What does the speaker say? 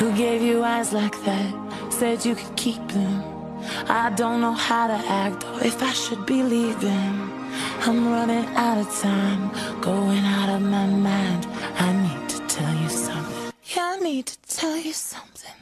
Who gave you eyes like that? Said you could keep them. I don't know how to act or if I should be leaving. I'm running out of time, going out of my mind. I need to tell you something. Yeah, I need to tell you something.